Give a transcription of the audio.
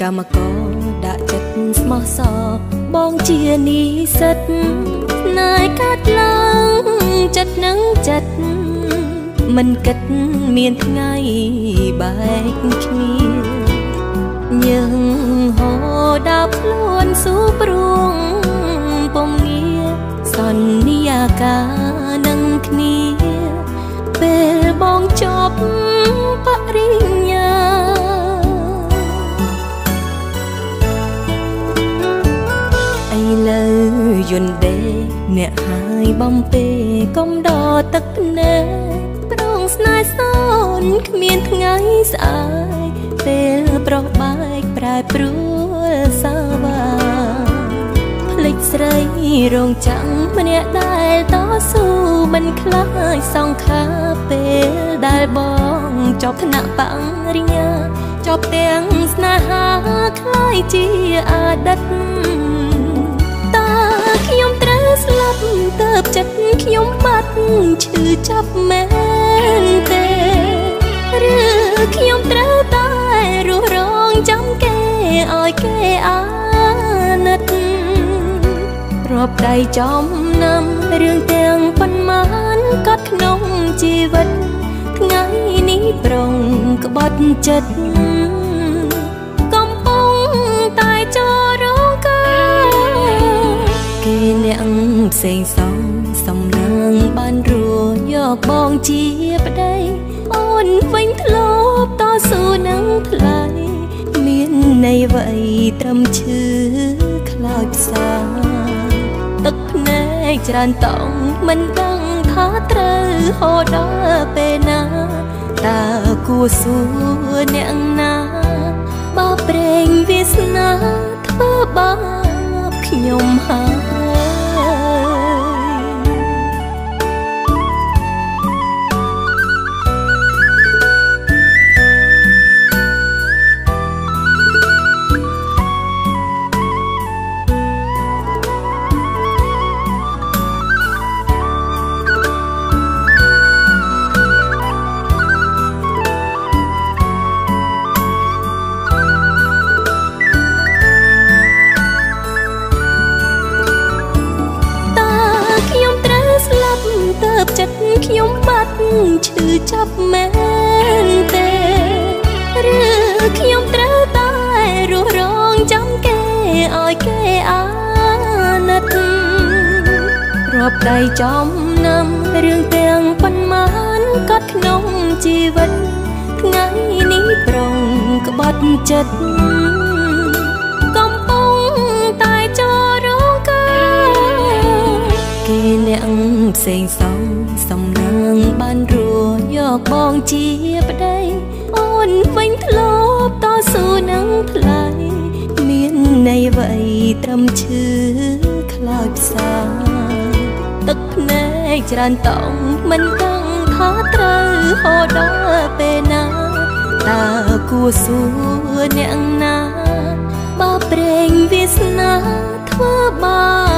កម្មករដាក់ចិត្តស្មោះសរបងជានិស្សិតណែកាត់ឡើងចិត្តនឹងចិត្តមិនគិតមានថ្ងៃបែកគ្នាយើងហូដល់ខ្លួនស៊ូព្រួងពំងាសន្យាកា ឥឡូវយន្តដេអ្នកហើយបំពេកុំដកទឹកណែប្រងស្នេហ៍សូនគ្មានថ្ងៃស្អាយពេលប្រោះបែកប្រែប្រួលសាវាភ្លេចស្រីរងចាំងម្នាក់ដែលតស៊ូមិនខ្លាចសងខាពេលដែលបងចប់ថ្នាក់បាំងរិញ្ញាចប់ទាំងស្នេហាខ្លាយជាអតីត ចាប់មែនទេឬខ្ញុំត្រូវតែរស់រងចាំគេឲ្យគេអាណិតរាប់ដៃចំណាំរឿងទាំងប៉ុន្មានក៏ក្នុងជីវិតថ្ងៃនេះប្រងក្បត់ចិត្តកំពុងតែចរងកាគេអ្នកផ្សេងសង សំណាងបានរួយកបងជាប្តីអូនវិញធ្លាប់តស៊ូនឹងថ្លៃមានន័យអ្វីត្រឹមឈឺខ្លោចផ្សាទឹកភ្នែកច្រើនតង់មិនដឹងថាត្រូវហូរដល់ពេលណាតើគួសួរអ្នកណាបើប្រេងវាសនាធ្វើបាបខ្ញុំហើយ ឈឺចាប់មែនទេឬខ្ញុំត្រូវតែរស់រងចាំគេឲ្យគេអាណិតរាប់ដៃចំណាំរឿងទាំងប៉ុន្មានក៏ក្នុងជីវិតថ្ងៃនេះប្រងក្បត់ចិត្តអ្នកផ្សេងសងសំណាងបានរួយ កបងជាប្តីអូនវិញធ្លាប់តស៊ូនឹងថ្លៃមានន័យអ្វីត្រឹមឈឺខ្លោចផ្សាទឹកភ្នែកច្រើនតង់មិនដឹងថាត្រូវហូរដល់ពេលណាតើគួសួរអ្នកណាបើប្រេងវាសនាធ្វើបា